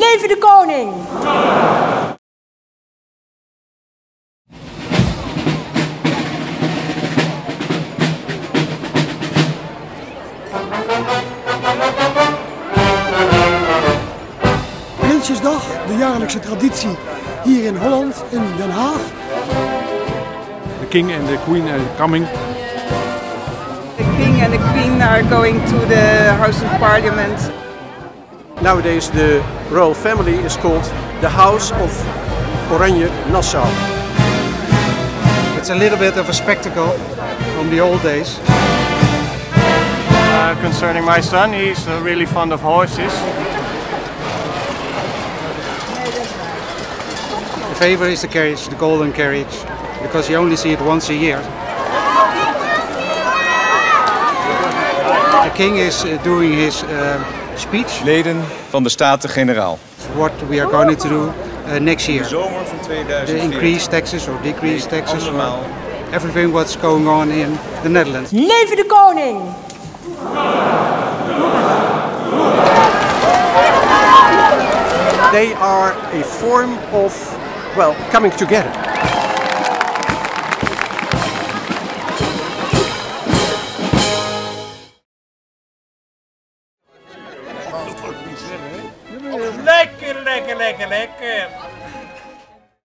Leven de koning! Prinsjesdag, de jaarlijkse traditie hier in Holland, in Den Haag. The king and the queen are coming. The king and the queen are going to the House of Parliament. Nowadays the royal family is called the House of Oranje Nassau. It's a little bit of a spectacle from the old days. Uh, concerning my son, he's uh, really fond of horses. The favorite is the carriage, the golden carriage, because you only see it once a year. The king is uh, doing his uh, speech, Leden van de Staten-Generaal. what we are going to do uh, next year. Zomer van The 2014. increase taxes or decrease taxes or Allemaal. everything what's going on in the Netherlands. Leven de koning! They are a form of, well, coming together. Lekker, lekker, lekker, lekker.